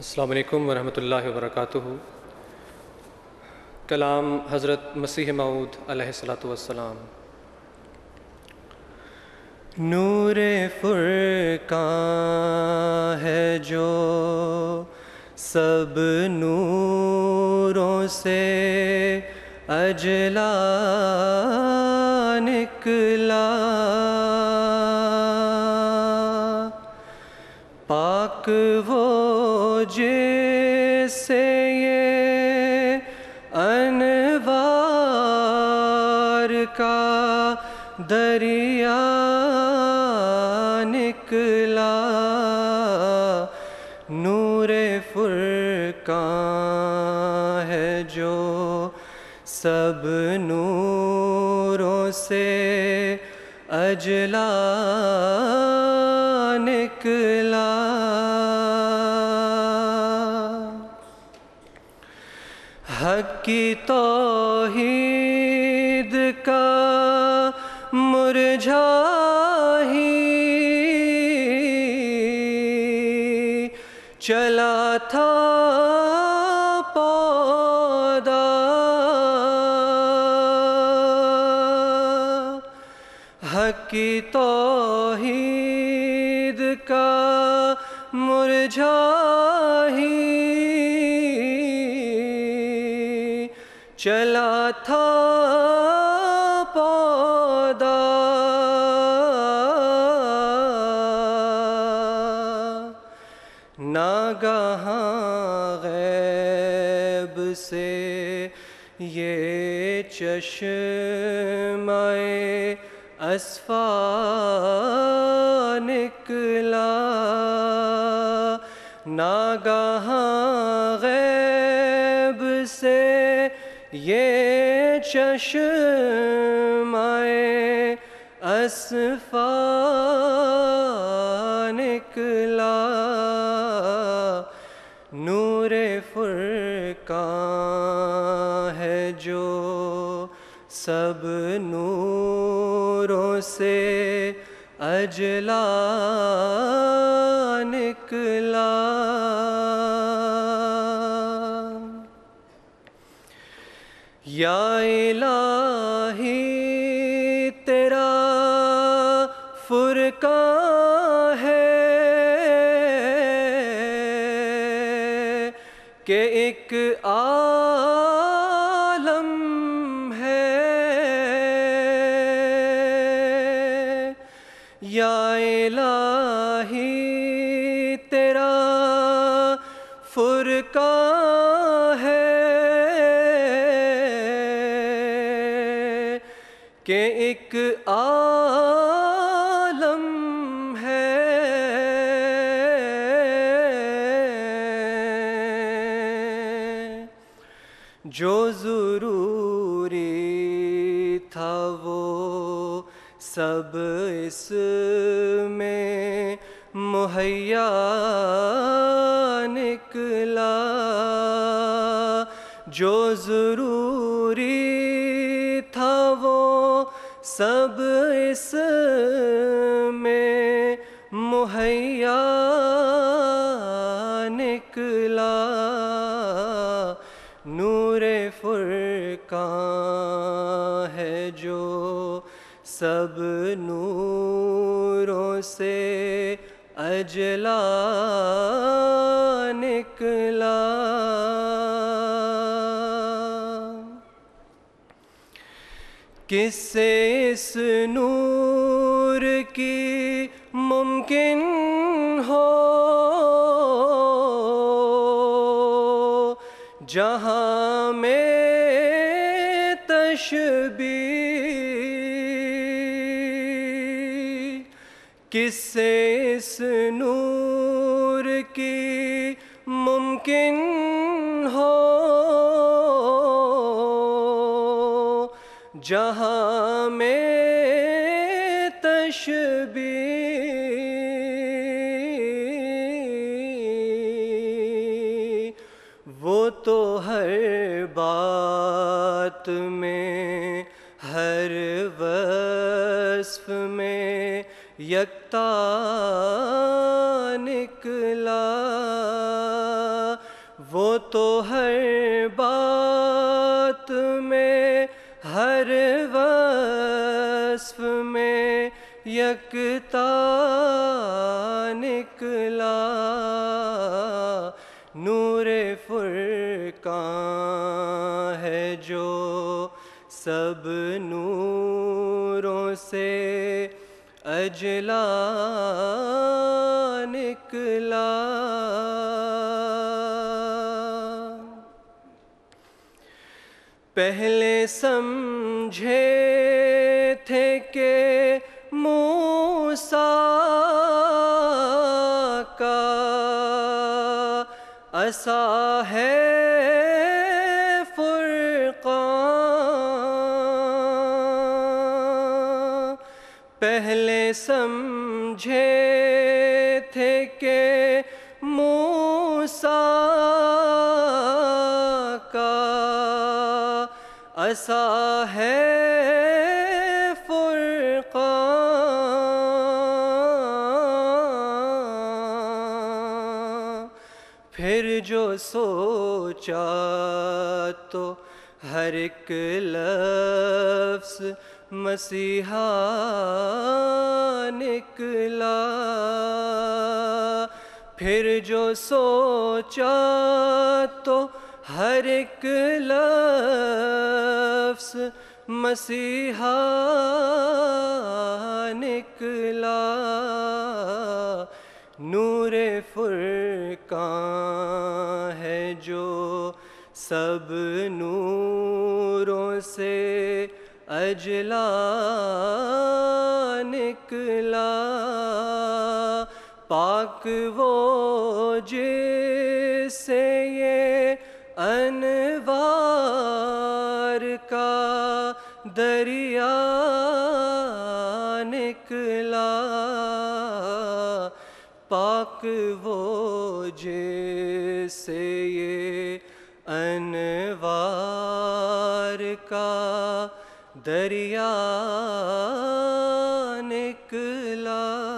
السلام علیکم ورحمۃ اللہ وبرکاتہ۔ کلام حضرت مسیح معود علیہ السلاۃ والسلام۔ نور فرقان ہے جو سب نوروں سے اجلا نکلا۔ پاک وہ جیسے یہ انوار کا دریا نکلا نور فرقان ہے جو سب نوروں سے اجلا حق کی توحید کا مرجھا ہی چلا تھا پودا حق کی توحید کا مرجھا ہی ناگہاں غیب سے یہ چشمہ اسفا نکلا۔ ناگہاں غیب سے یہ چشمہ اسفا نکلا۔ سب نوروں سے اجلا نکلا۔ یا الہی تیرا فرقان یا الہی تیرا فرقان ہے کہ ایک عالم ہے۔ جو ضروری تھا وہ سب اس میں مہیا نکلا۔ جو ضروری تھا وہ سب اس میں مہیا نکلا۔ نور فرقان ہے جو سب نوروں سے اجلا نکلا۔ کس سے اس نور کی ممکن ہو؟ جہاں میں تشبیہ سے اس نور کی ممکن ہو۔ جہاں میں تشبیہ وہ تو ہر بات میں، ہر وصف میں یکتا نکلا۔ وہ تو ہر بات میں، ہر وصف میں یکتا نکلا۔ نور فرقان ہے جو سب نوروں سے اجلا نکلا۔ پہلے سمجھے تھے کہ موسا کا ایسا ہے۔ پہلے سمجھے تھے کہ موسا کا ایسا ہے فرقان۔ پھر جو سوچا تو ہر ایک لفظ مسیحا نکلا۔ پھر جو سوچا تو ہر ایک لفظ مسیحا نکلا۔ نور فرقان ہے جو سب نوروں سے اجلا نکلا۔ پاک وہ جس سے یہ انوار کا دریا نکلا۔ پاک وہ جس سے یہ انوار کا دریا نکلا۔